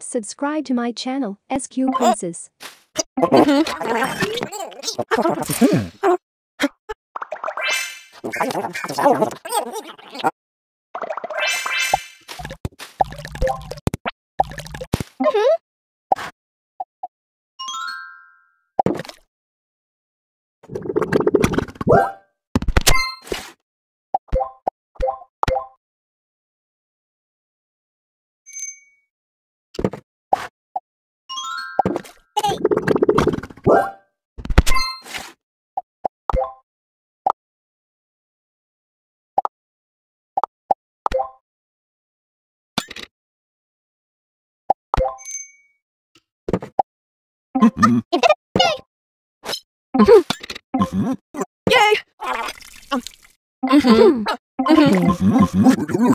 Subscribe to my channel, SQ oh. Princess. Mm-hmm. Mm-hmm. Yay! Mm-hmm. Mm-hmm.